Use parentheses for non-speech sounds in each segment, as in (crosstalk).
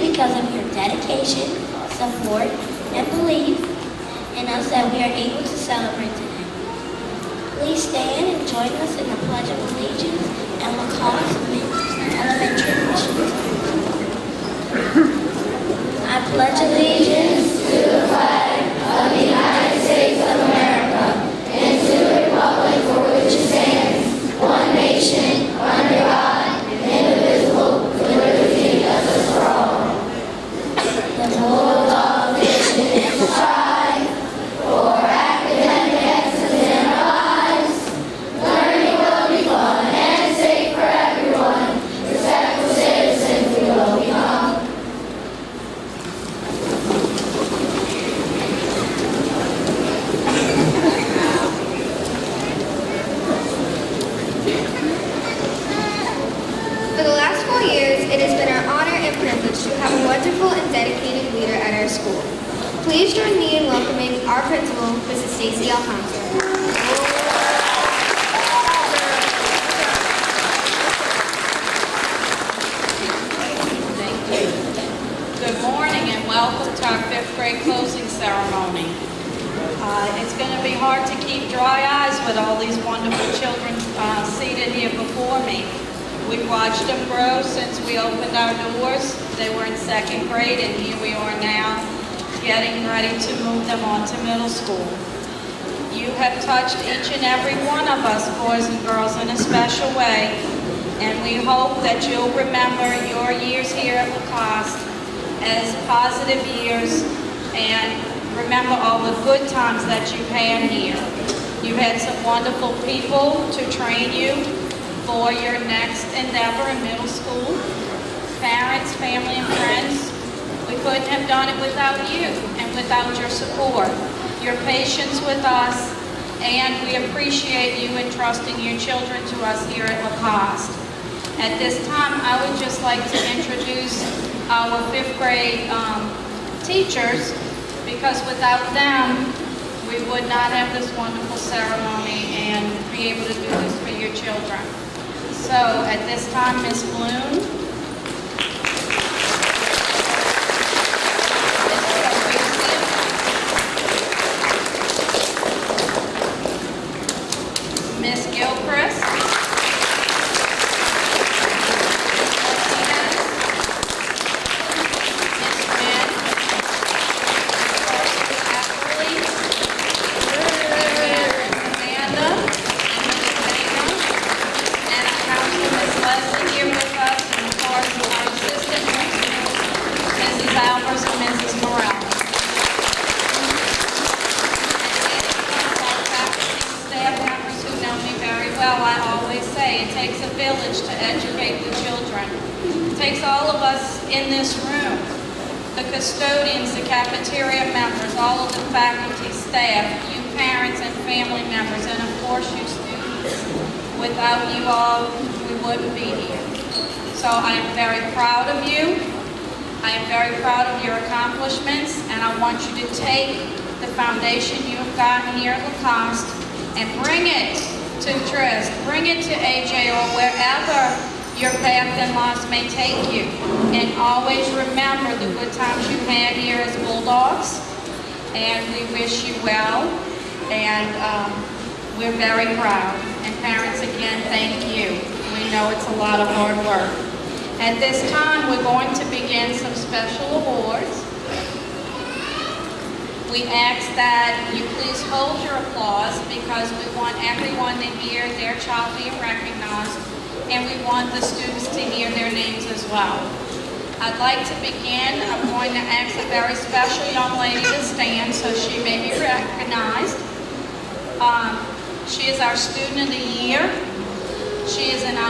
because of your dedication, support, and belief in us that we are able to celebrate today. Please stand and join us in the Pledge of Allegiance and Lacoste Elementary Mission. I pledge allegiance Stacy Alfonso. Good morning and welcome to our fifth grade closing ceremony. Uh, It's going to be hard to keep dry eyes with all these wonderful children uh, seated here before me. We've watched them grow since we opened our doors. They were in second grade and here we are now getting ready to move them on to middle school. You have touched each and every one of us, boys and girls, in a special way, and we hope that you'll remember your years here at Lacoste as positive years and remember all the good times that you've had here. You've had some wonderful people to train you for your next endeavor in middle school. Parents, family, and friends, we couldn't have done it without you and without your support, your patience with us, and we appreciate you entrusting your children to us here at Lacoste. At this time, I would just like to introduce our fifth grade um, teachers, because without them, we would not have this wonderful ceremony and be able to do this for your children. So at this time, Ms. Bloom.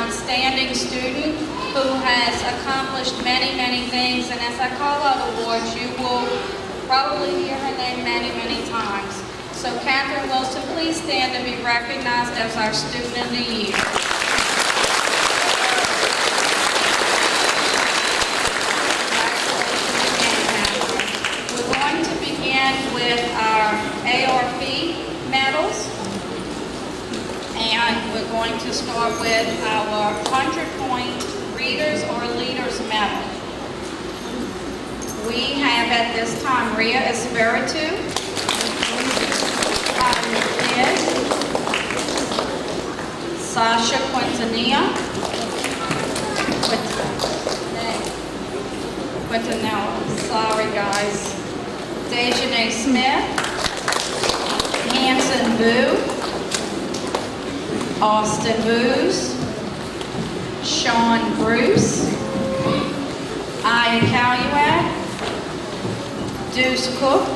Outstanding student who has accomplished many, many things, and as I call out awards, you will probably hear her name many, many times. So Catherine Wilson, please stand to be recognized as our Student of the Year. We're going to begin with our ARP medals. And we're going to start with our 100-point Readers or Leaders medal. We have at this time Ria Espiritu, Sasha Quintanilla, Quintanilla, sorry guys, Dejanay Smith, Hanson Boo, Austin Booz, Sean Bruce, Aya Caluet, Deuce Cook,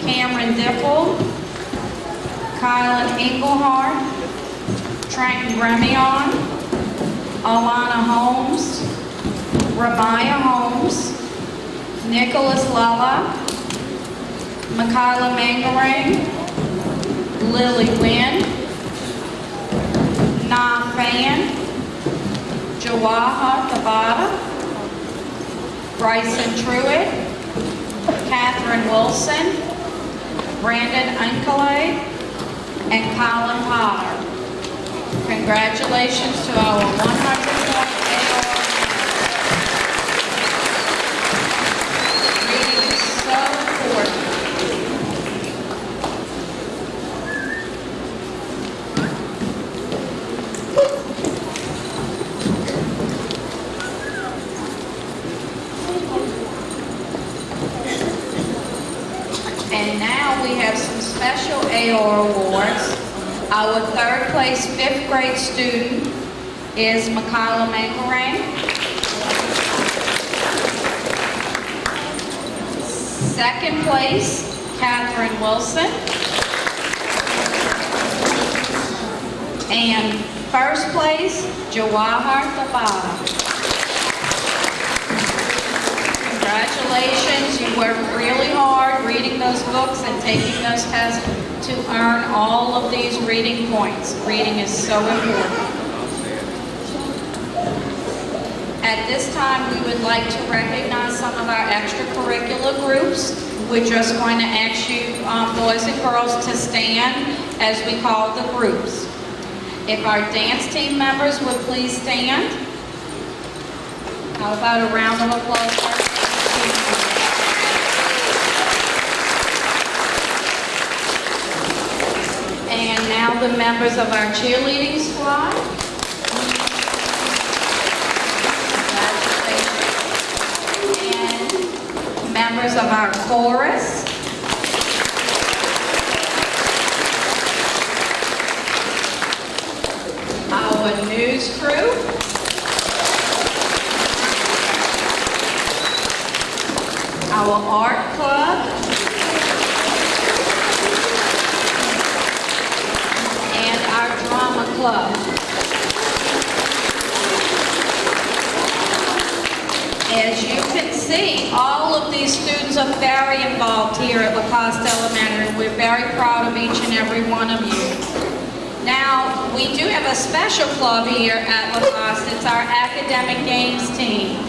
Cameron Dipple, Kylan Engelhardt, Trenton Remion, Alana Holmes, Rabia Holmes, Nicholas Lala, Michaela Mangarang, Lily Wynn, Na Fan, Jawahar Tabata, Bryson Truitt, Catherine Wilson, Brandon Uncalay, and Colin Potter. Congratulations to our 100 point Reading is so important. And now we have some special AR awards. Our third place fifth grade student is Michaela Mangarang. Second place, Catherine Wilson. And first place, Jawahar Tabata. Congratulations, you worked really hard reading those books and taking those tests to earn all of these reading points. Reading is so important. At this time, we would like to recognize some of our extracurricular groups. We're just going to ask you, um, boys and girls, to stand as we call the groups. If our dance team members would please stand. How about a round of applause for our dance team? And now the members of our cheerleading squad. And members of our chorus. Our news crew. Our art club. and our drama club. As you can see, all of these students are very involved here at La Lacoste Elementary, and we're very proud of each and every one of you. Now, we do have a special club here at La Lacoste. It's our academic games team.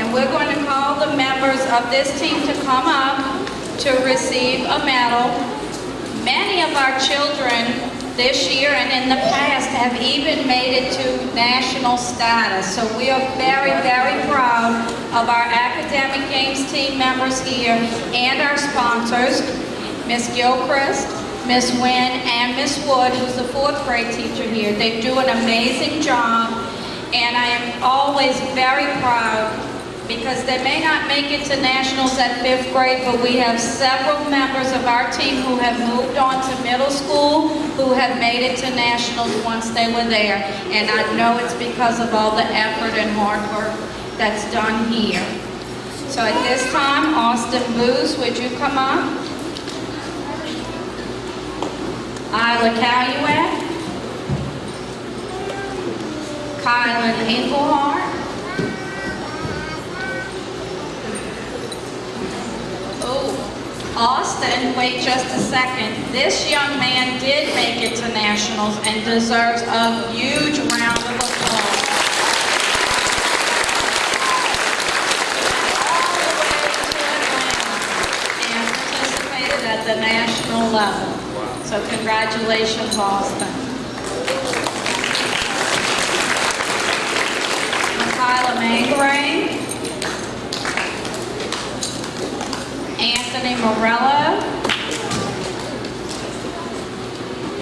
And we're going to call the members of this team to come up to receive a medal. Many of our children this year and in the past have even made it to national status. So we are very, very proud of our academic games team members here and our sponsors, Miss Gilchrist, Miss Wynn, and Miss Wood, who's the fourth grade teacher here. They do an amazing job, and I am always very proud because they may not make it to nationals at fifth grade, but we have several members of our team who have moved on to middle school, who have made it to nationals once they were there. And I know it's because of all the effort and hard work that's done here. So at this time, Austin Booth, would you come up? Isla Caluet. Kylan Engelhardt. Austin, wait just a second. This young man did make it to nationals and deserves a huge round of applause. All the way to Atlanta and participated at the national level. So congratulations, Austin. Kyla Mangray. Anthony Morello.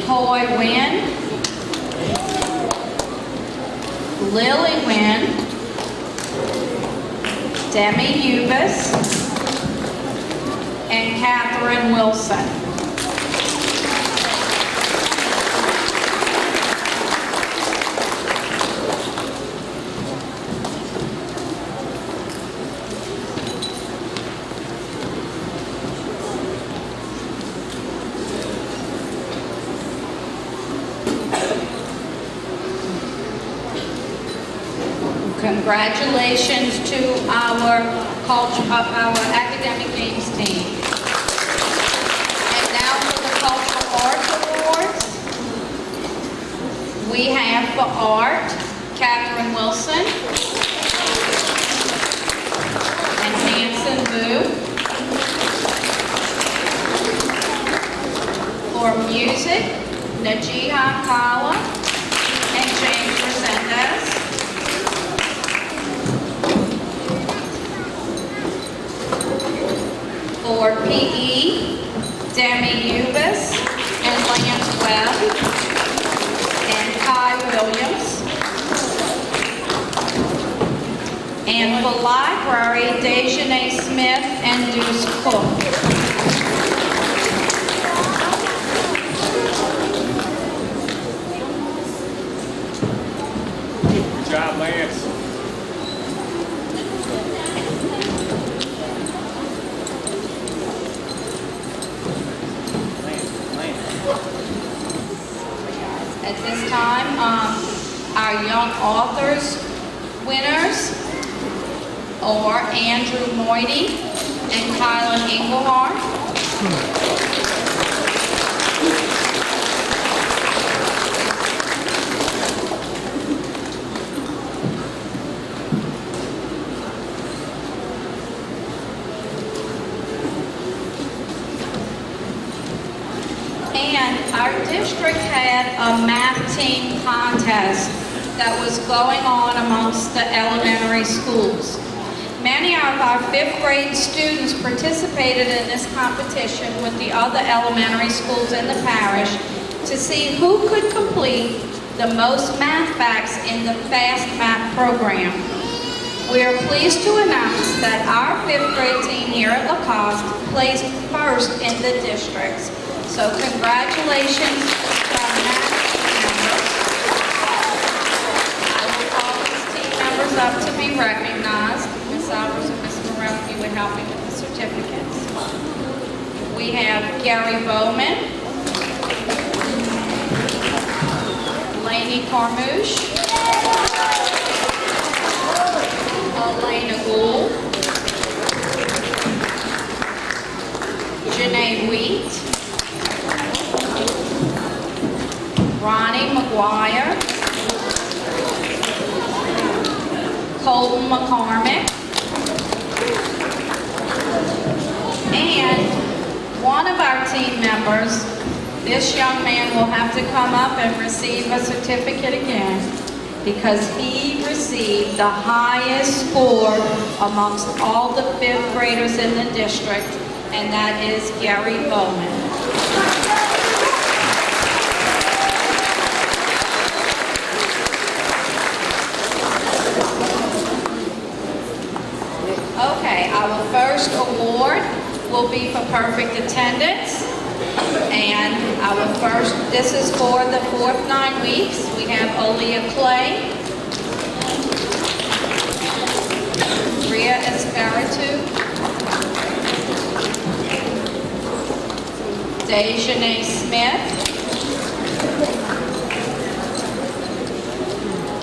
Hoy Wynn. Lily Wynn. Demi Ubis. And Catherine Wilson. Congratulations to our culture, our academic games team. And now for the Cultural Arts Awards. We have for art, Catherine Wilson and Hanson Boo. For music, Najiha Kala and James Resendez. For PE, Demi Ubis and Lance Webb and Kai Williams. And for library, Dejanay Smith and Deuce Cook. Good job, Lance. At this time, um, our young authors winners are Andrew Moity and Kylan Engelhardt. And our district had a math team contest that was going on amongst the elementary schools. Many of our fifth grade students participated in this competition with the other elementary schools in the parish to see who could complete the most math facts in the FAST Math program. We are pleased to announce that our fifth grade team here at Lacoste placed first in the districts. So congratulations to our math team members. I will call these team up to be recognized. Ms. Alvarez and Ms. You would help me with the certificates. We have Gary Bowman, Laney Carmouche, Elena Gould, Janae Wheat, Ronnie McGuire, Colton McCormick, and one of our team members, this young man will have to come up and receive a certificate again because he received the highest score amongst all the fifth graders in the district, and that is Gary Bowman. Our first award will be for perfect attendance. And our first, this is for the fourth nine weeks. We have Aaliyah Clay, Ria Espiritu, Dejanay Smith,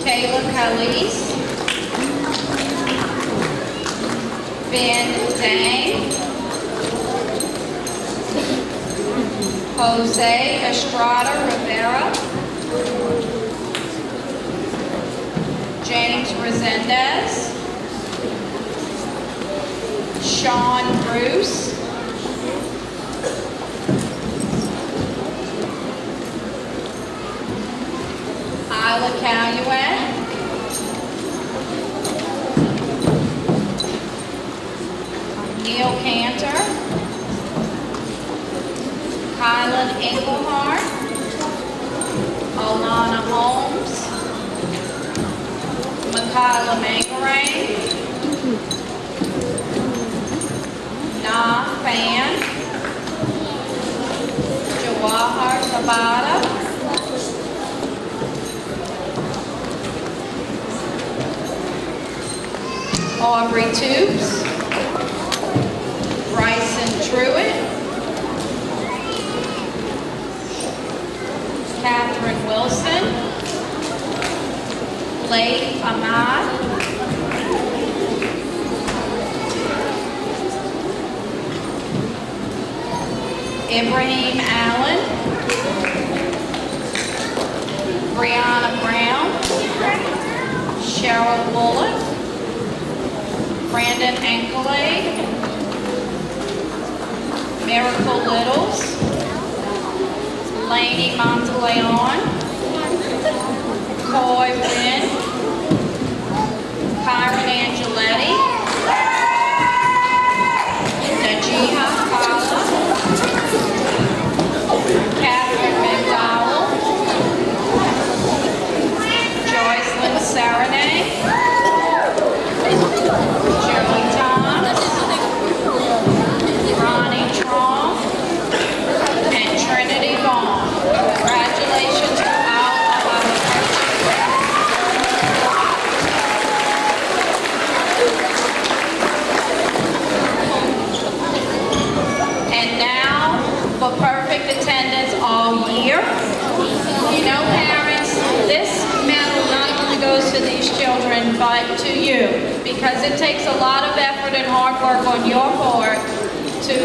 Kayla Calise, Ben Dang, Jose Estrada Rivera, James Resendez, Sean Bruce, Isla Caluet, Neil Cantor, Kylan Engelhardt, Alana Holmes, Makayla Mangarang, Na Fan, Jawahar Tabata, Aubrey Tubes, Bryson Truitt, Catherine Wilson, Leigh Ahmad, Ibrahim Allen, Brianna Brown, Cheryl Bullock, Brandon Ankley, Miracle Littles, Laney Monteleon, Coy Wynn, Kyron Angeletti, Najiha Kala, Catherine McDowell, Joycelyn Saranay, Joey Thomas, Ronnie Trom, and Trinity Vaughn. Congratulations to all of our coaches. And now for perfect attendance all year. You know, parents, this medal not only goes to these children, but to you, because it takes a lot of effort and hard work on your part to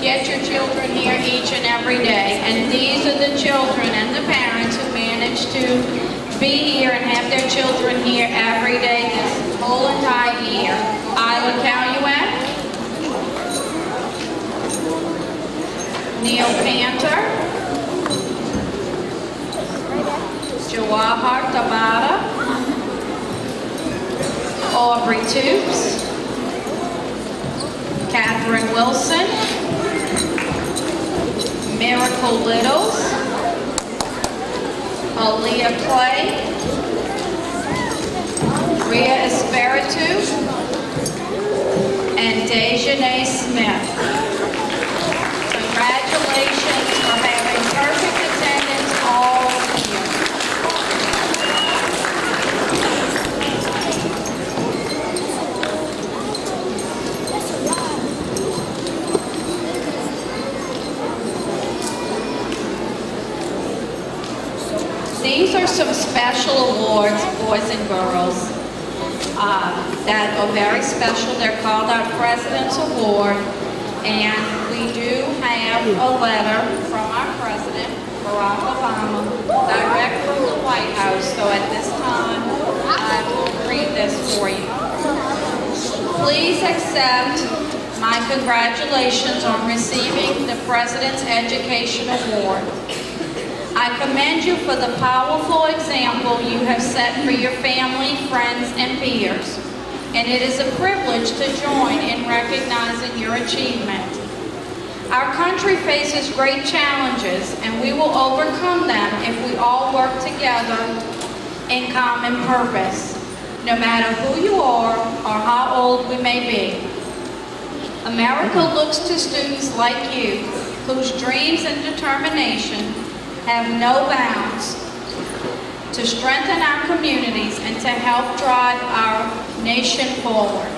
get your children here each and every day. And these are the children and the parents who manage to be here and have their children here every day this whole entire year. Isla Caluet, Neil Cantor, Jawahar Tabata, Aubrey Tubes, Catherine Wilson, Miracle Littles, Aaliyah Clay, Ria Espiritu, and Dejanay Smith. Congratulations for having perfect attendance all year. These are some special awards, boys and girls, uh, that are very special. They're called our President's Award. And we do have a letter from our president, Barack Obama, direct from the White House. So at this time, I will read this for you. Please accept my congratulations on receiving the President's Education Award. I commend you for the powerful example you have set for your family, friends, and peers. And it is a privilege to join in recognizing your achievement. Our country faces great challenges, and we will overcome them if we all work together in common purpose, no matter who you are or how old we may be. America looks to students like you, whose dreams and determination have no bounds, to strengthen our communities and to help drive our nation forward.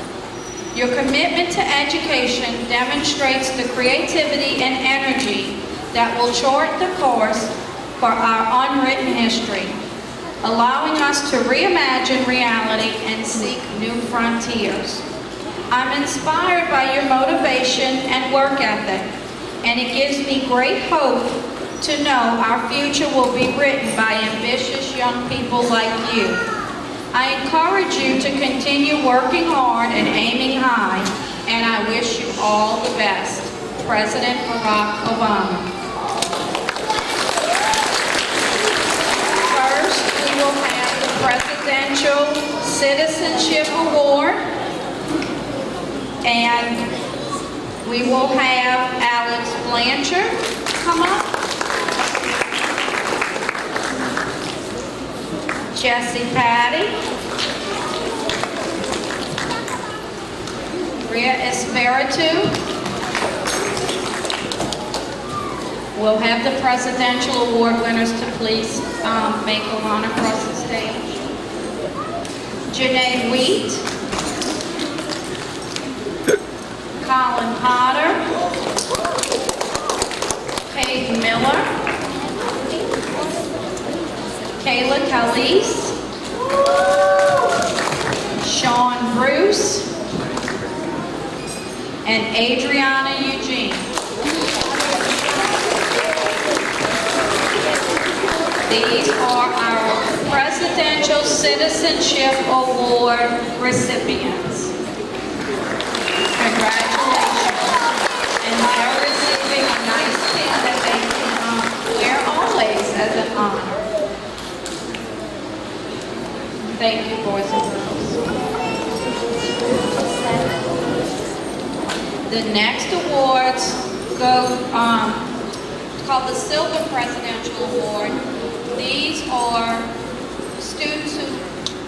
Your commitment to education demonstrates the creativity and energy that will chart the course for our unwritten history, allowing us to reimagine reality and seek new frontiers. I'm inspired by your motivation and work ethic, and it gives me great hope to know our future will be written by ambitious young people like you. I encourage you to continue working hard and aiming high, and I wish you all the best. President Barack Obama. First, we will have the Presidential Citizenship Award, and we will have Alex Blanchard come up. Jesse Patty. Rhea Espiritu. We'll have the Presidential Award winners to please um, make a run across the stage. Janae Wheat. Colin Potter. Paige Miller. Kayla Calise. Sean Bruce. And Adriana Eugene. These are our Presidential Citizenship Award recipients. Congratulations. And they're receiving a nice pin that they can wear always as an honor. Thank you, boys and girls. The next awards go, um, called the Silver Presidential Award. These are students who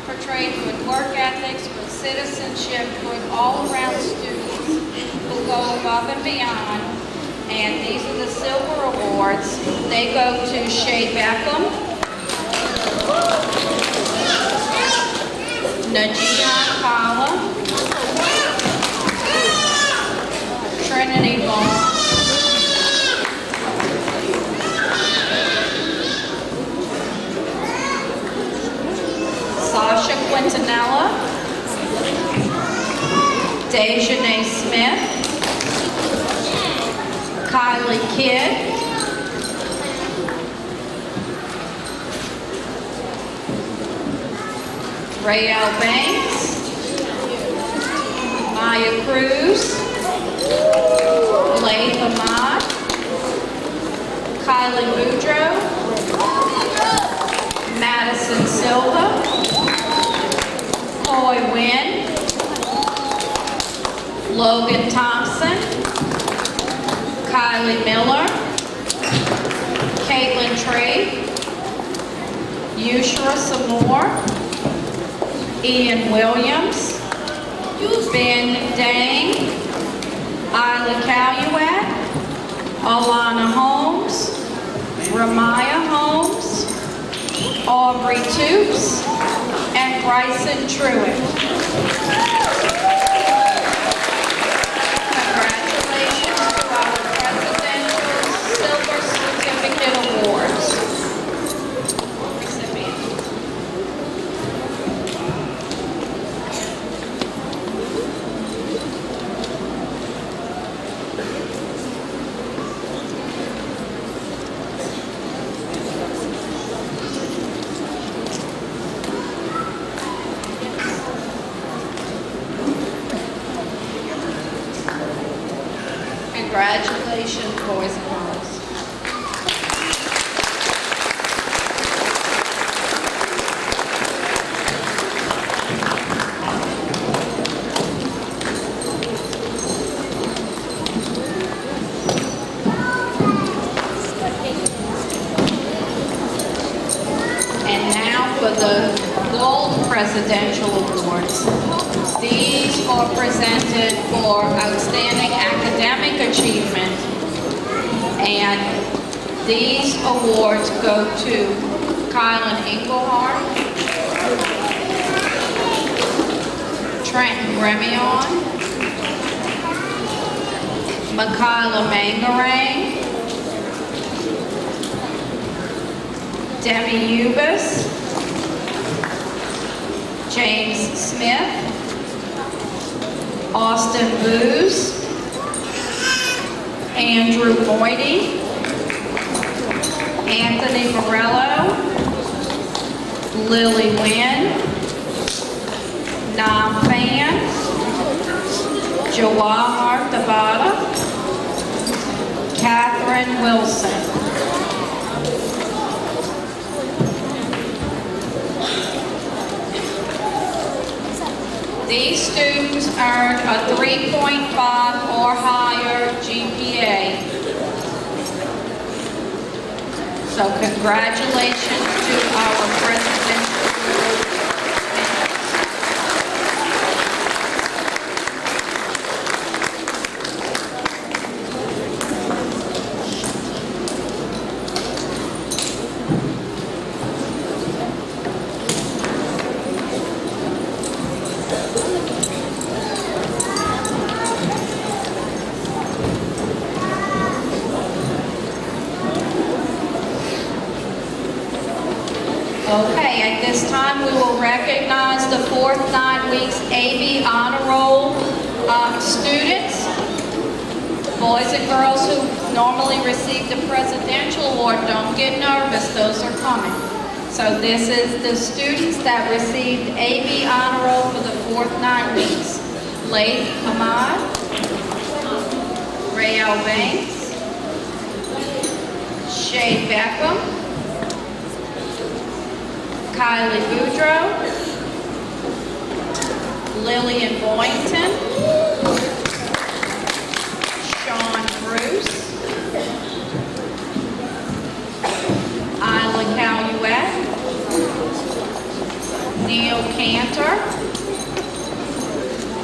portray good work ethics, good citizenship, good all-around students who go above and beyond. And these are the Silver Awards. They go to Shay Beckham, Najia Kala, Trinity Ball, Sasha Quintanilla, Dejanay Smith, Kylie Kidd, Rael Banks, Maya Cruz, Elaine Ahmad, Kylie Boudreau, Madison Silva, Coy Wynn, Logan Thompson, Kylie Miller, Caitlin Tree, Yushra Samore, Ian Williams, Ben Dang, Isla Caluet, Alana Holmes, Ramaya Holmes, Aubrey Toops, and Bryson Truitt. Congratulations to our Presidential Silver Certificate Awards. Recipients. Congratulations, boys and girls. And now for the Gold Presidential Awards. These are presented for outstanding academic achievement. And these awards go to Kylan Engelhardt, Trenton Remion, Michaela Mangarang, Demi Ubis, James Smith, Austin Booz, Andrew Moity, Anthony Morello, Lily Wynn, Nam Fan, Jawahar Tabata, Catherine Wilson. These students earned a 3.5 or higher GPA. So congratulations to our presidential. Okay, at this time, we will recognize the fourth nine weeks AB Honor Roll um, students. Boys and girls who normally receive the Presidential Award, don't get nervous, those are coming. So this is the students that received AB Honor Roll for the fourth nine weeks. Lady Ahmad, Rael Banks, Shay Beckham, Kylie Boudreau, Lillian Boynton, Sean Bruce, Isla Caluet, Neil Cantor,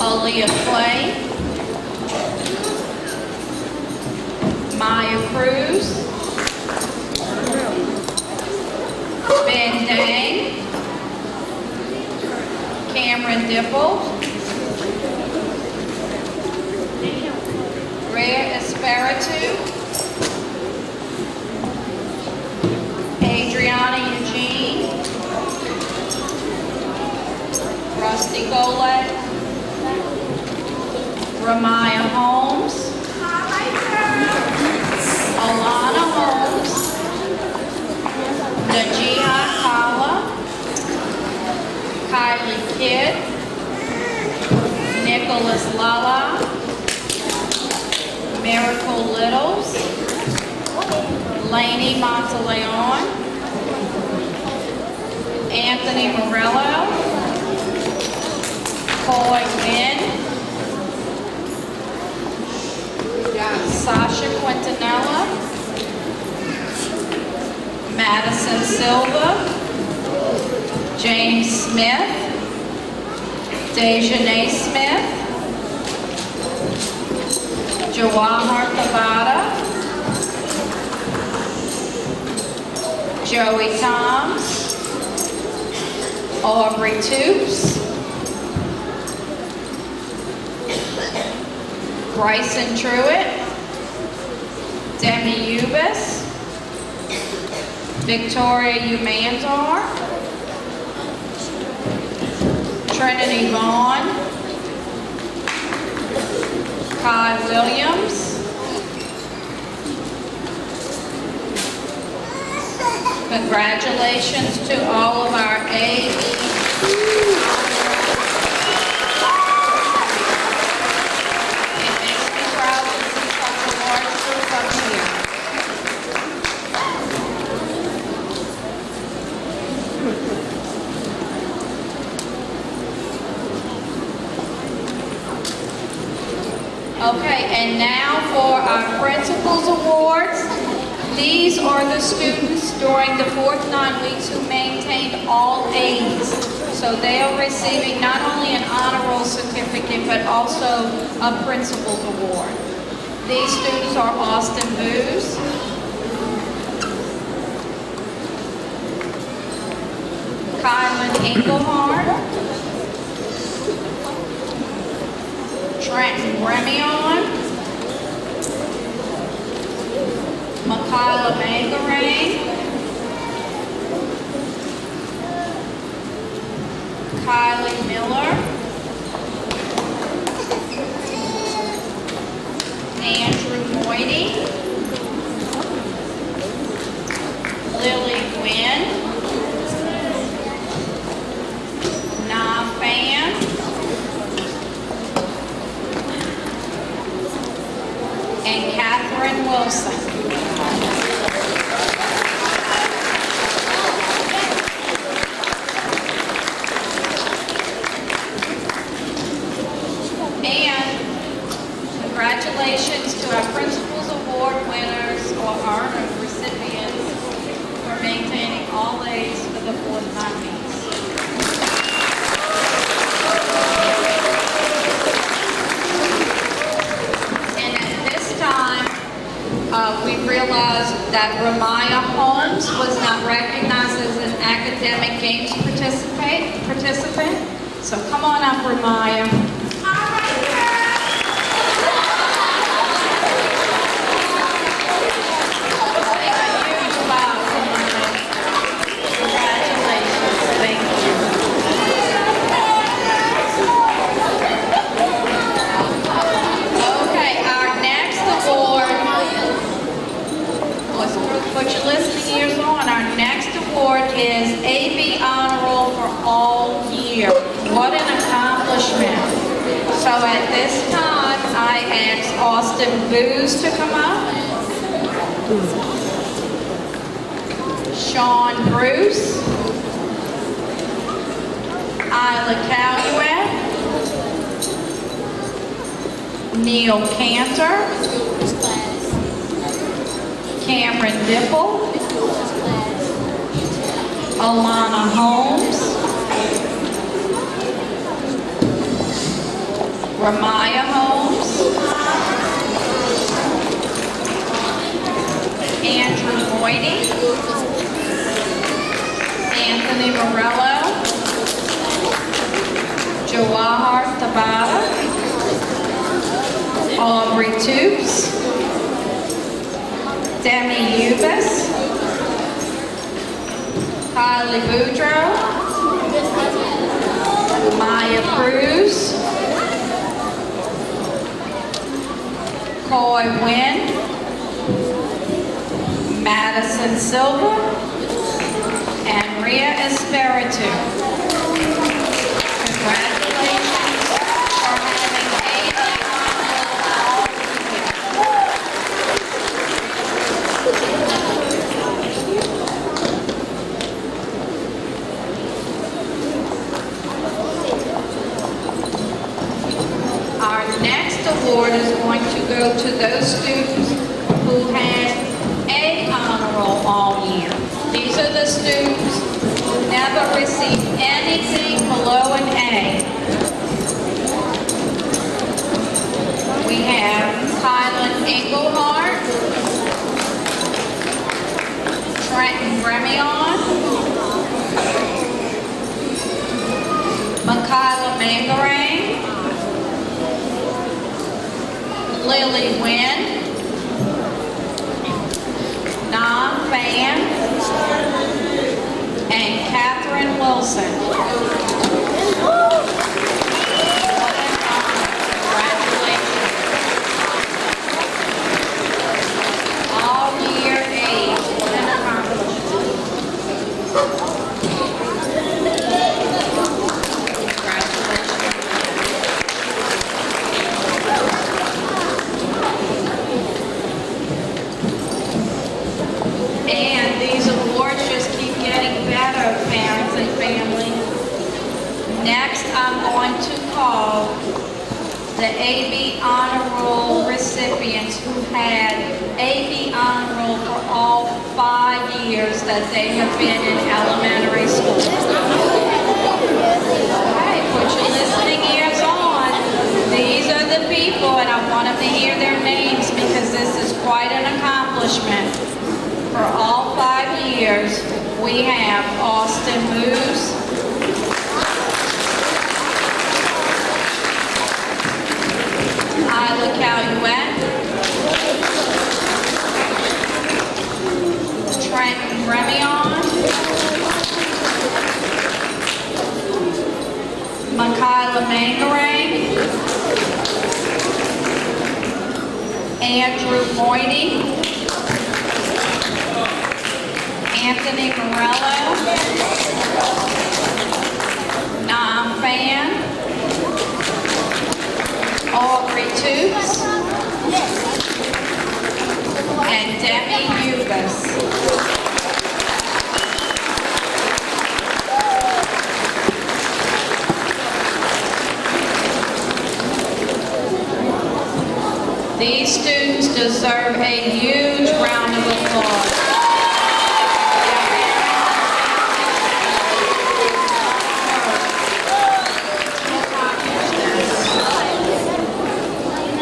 Aaliyah Clay, Maya Cruz, Ben Dang, Cameron Dipple, Rhea Espiritu, Rusty Gole, Ramaya Holmes, Alana Holmes, Najia Kala, Kylie Kidd, Nicholas Lala, Miracle Littles, Laney Monteleon, Anthony Morello, Coy Wynn, Sasha Quintanilla, Madison Silva, James Smith, Dejanay Smith, Jawahar Tabata, Joey Toms, Aubrey Toops, Bryson Truitt, Demi Ubis, Victoria Umanzar, Trinity Vaughn, Kai Williams, Congratulations to all of our A, And now for our Principals Awards. These are the students during the fourth nine weeks who maintained all A's. So they are receiving not only an honor roll certificate, but also a Principals Award. These students are Austin Booz, Kylan Engelhard, Trenton Remion, Kylie Miller, Andrew Moidy, Neil Cantor, Cameron Dipple, Alana Holmes, Ramaya Holmes, Andrew Moynihan, Anthony Morello, Jawahar Tabata, Aubrey Tubes, Demi Ubis, Kylie Boudreau, Maya Cruz, Coy Wynn, Madison Silva, and Ria Espiritu. We have Austin Moose, Isla Caluet, Trenton Remion, Makayla Mangarang, Andrew Moyney, Anthony Morello, Nam Fan, Aubrey Toots, and Debbie Ubus. These students deserve a huge round of applause.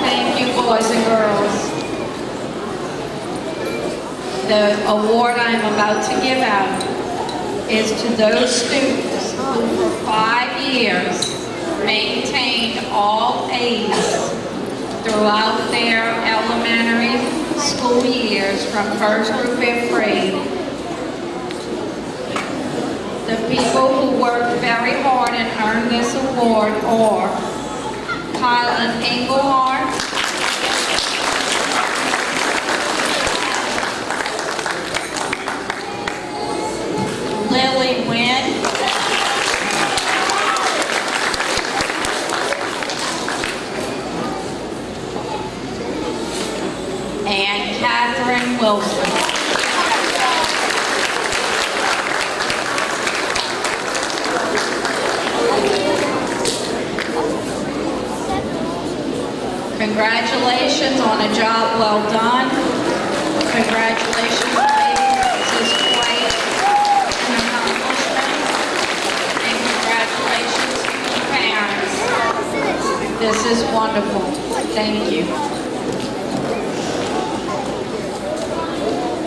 Thank you, boys and girls. The award I am about to give out is to those students who for five years maintained all A's throughout their elementary school years from first through fifth grade. The people who worked very hard and earned this award are Kylan Engelhardt, Lily Nguyen, and Catherine Wilson. Congratulations on a job well done. Congratulations, ladies. This is quite an accomplishment. And congratulations to the parents. This is wonderful. Thank you.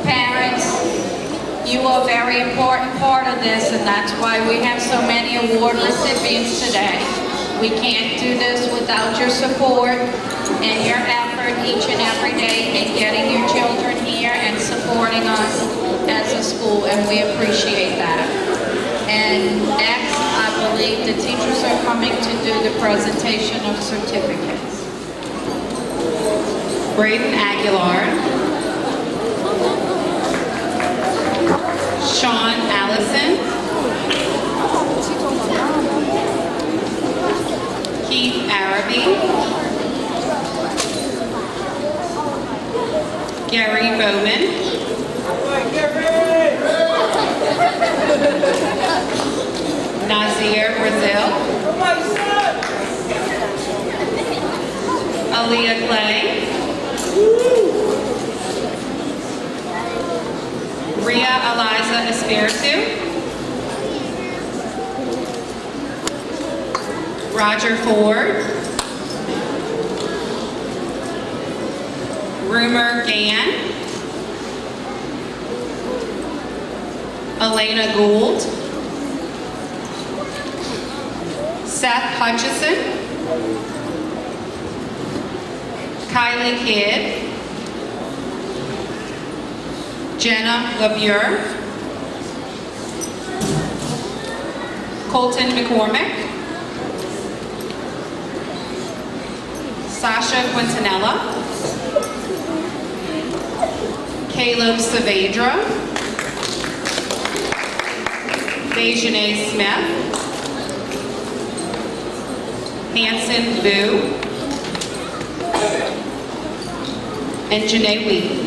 Parents, you are a very important part of this, and that's why we have so many award recipients today. We can't do this without your support and your effort each and every day in getting your children here and supporting us as a school, and we appreciate that. And next, The teachers are coming to do the presentation of certificates. Braden Aguilar. Sean Allison. Keith Araby. Gary Bowman. (laughs) Nazir Brazil. Aaliyah Clay. Ria Eliza Espiritu. Roger Ford. Rumor Gann. Elena Gould. Seth Hutchison. Kylie Kidd. Jenna LeBure. Colton McCormick. Sasha Quintanilla, Caleb Saavedra. Dejanay Smith. Hanson Boo. And Janae Wheaton.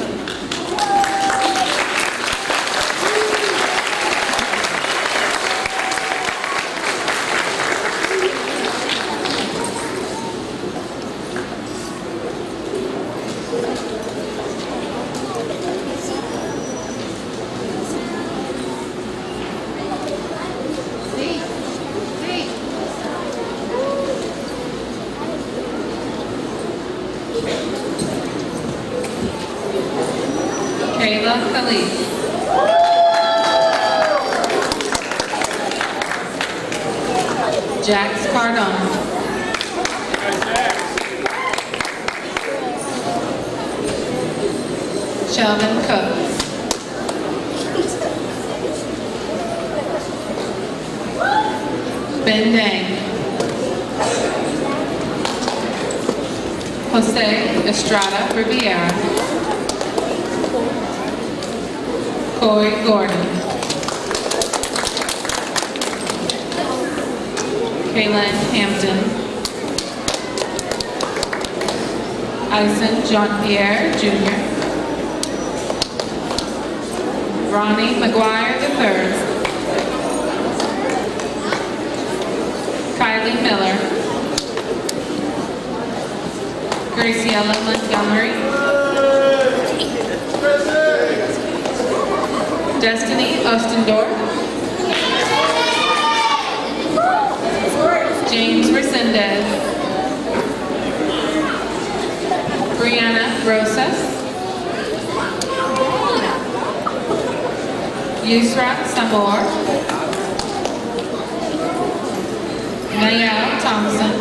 Jean-Pierre Jr., Ronnie McGuire III, Kylie Miller, Graciela Montgomery, Destiny Ostendorf, James Resendez, Rosas, Yusra Samor, Nayel Thompson,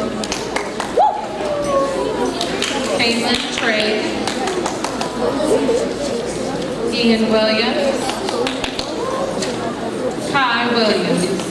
Kaitlyn Trey, Ian Williams, Kai Williams.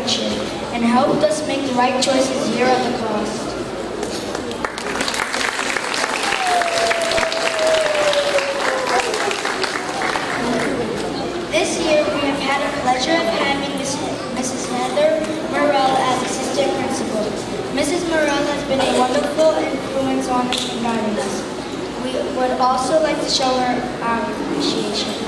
And helped us make the right choices year at Lacoste. This year, we have had the pleasure of having Mrs. Heather Morrell as assistant principal. Mrs. Morrell has been a wonderful influence on us and guiding us. We would also like to show her our appreciation.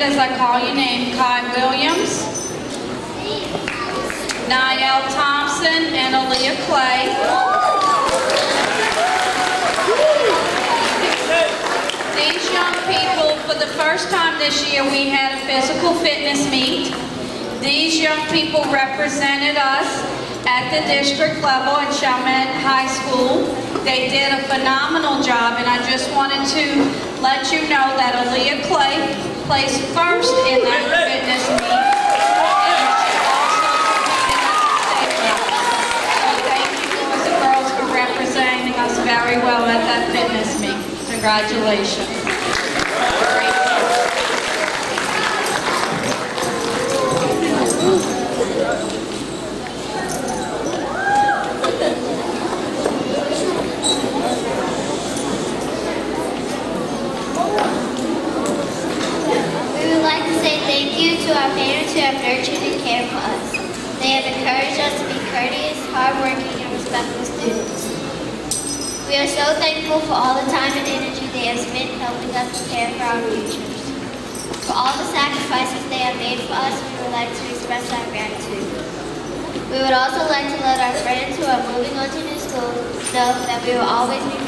Stand as I call your name, Kai Williams, Niall Thompson, and Aaliyah Clay. These young people, for the first time this year, we had a physical fitness meet. These young people represented us at the district level at Chalmette High School. They did a phenomenal job, and I just wanted to let you know that Aaliyah Clay placed first in that fitness meet. And she also competed at the state level. So thank you, boys and girls, for representing us very well at that fitness meet. Congratulations. We would like to say thank you to our parents who have nurtured and cared for us. They have encouraged us to be courteous, hardworking, and respectful students. We are so thankful for all the time and energy they have spent helping us prepare for our futures. For all the sacrifices they have made for us, we would like to express our gratitude. We would also like to let our friends who are moving on to new school know that we will always be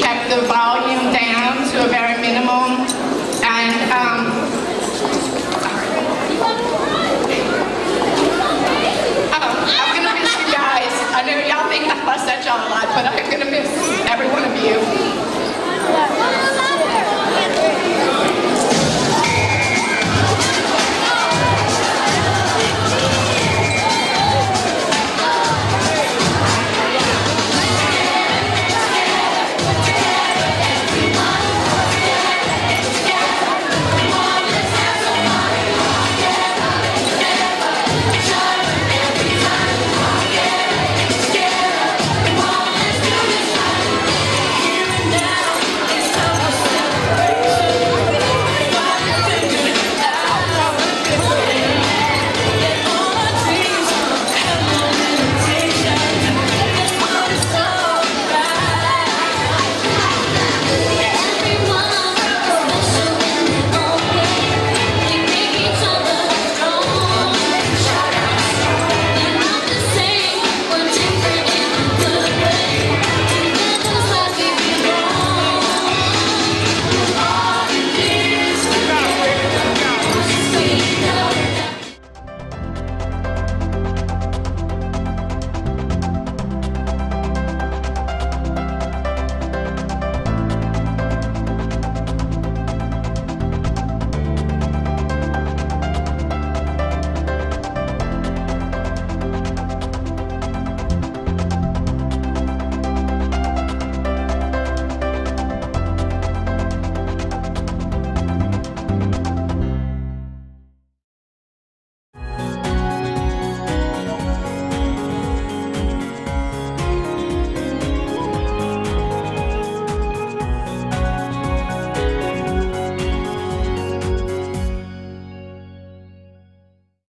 kept the volume down to a very minimum. And um, oh, I'm gonna miss you guys. I know y'all think I fuss at y'all a lot, but I